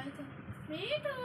आया था मीठू